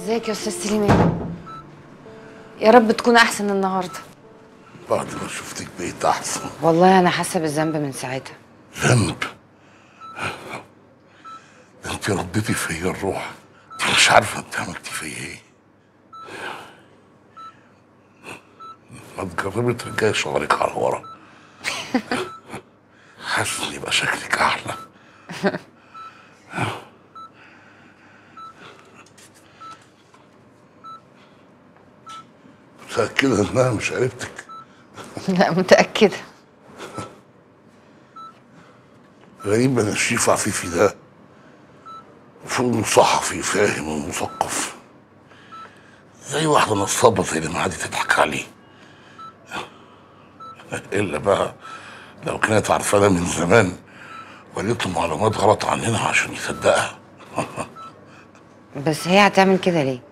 ازيك يا أستاذ سليمان يا رب تكون أحسن النهارده. بعد ما شفتك بقيت أحسن. والله أنا حاسة بالذنب من ساعتها. ذنب؟ أنت رديتي فيا الروح. أنت مش عارفة أنت عملتي فيا إيه. ما تجربي ترجعي شعرك على ورا. حاسس إن يبقى شكلك أحلى متأكدة انها مش قريبتك لا متأكدة. غريب إن الشيف عفيفي ده المفروض انه صحفي فاهم ومثقف. زي واحدة نصابة زي اللي معادي تضحك عليه. إلا بقى لو كانت عارفانا من زمان له معلومات غلط عننا عشان يصدقها. بس هي هتعمل كده ليه؟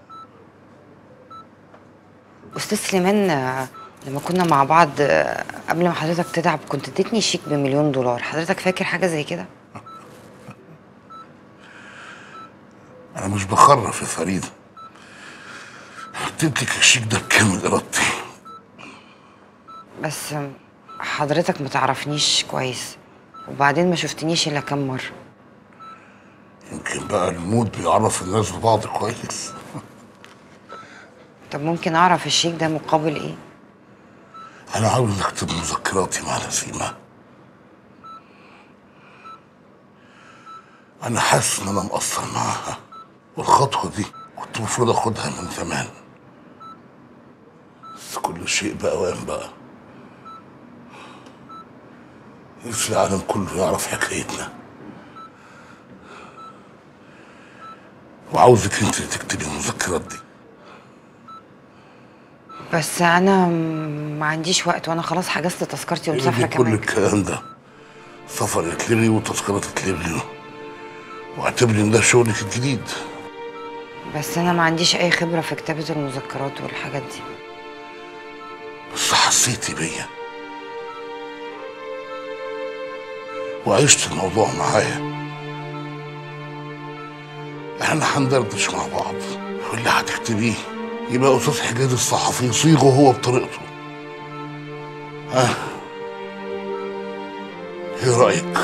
أستاذ سليمان آه، لما كنا مع بعض آه، قبل ما حضرتك تتعب كنت اديتني شيك بمليون دولار. حضرتك فاكر حاجة زي كده؟ أنا مش بخرف يا فريدة اديتلك الشيك ده بكامل إرادتي. بس حضرتك ما تعرفنيش كويس وبعدين ما شفتنيش إلا كام مرة. يمكن بقى الموت بيعرف الناس ببعض كويس. طب ممكن أعرف الشيك ده مقابل إيه؟ أنا عاوز أكتب مذكراتي مع نسيمة. أنا حاسس إن أنا مقصر معاها والخطوة دي كنت المفروض آخدها من زمان. بس كل شيء بقى وين بقى؟ نفسي العالم كله يعرف حكايتنا. وعاوزك أنت تكتبي المذكرات دي. بس أنا ما عنديش وقت وأنا خلاص حجزت تذكرتي ومسافرة يلغي كل كمان. الكلام ده؟ سفر يتلغي وتذكرة تتلغي واعتبري إن ده شغلك الجديد. بس أنا ما عنديش أي خبرة في كتابة المذكرات والحاجات دي. بس حسيتي بيا. وعشت الموضوع معايا. إحنا هندردش مع بعض. واللي هتكتبيه يبقى أستاذ حجاز الصحفي يصيغه هو بطريقته. ها؟ إيه رأيك؟